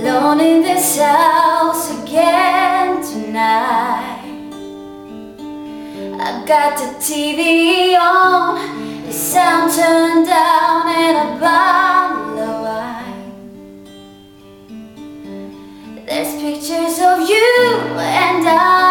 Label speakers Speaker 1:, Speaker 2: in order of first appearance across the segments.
Speaker 1: Alone in this house again tonight. I got the TV on, the sound turned down and a bottle of wine There's pictures of you and I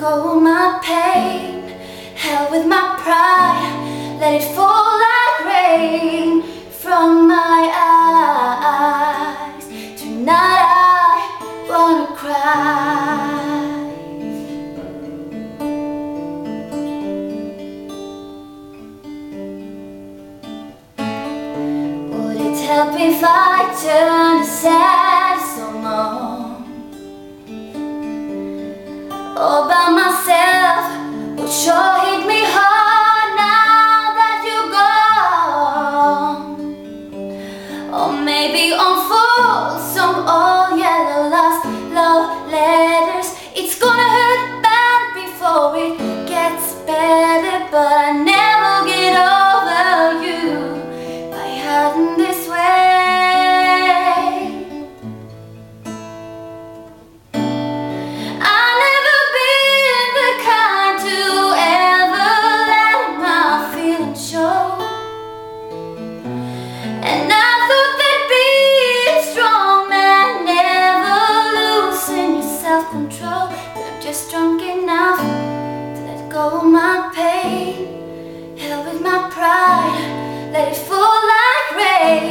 Speaker 1: go my pain Hell with my pride, let it fall like rain from my eyes. Tonight I wanna cry. Would it help if I turned sad song All by Or maybe on full some old yellow lost of my pain. Hell with my pride, let it fall like rain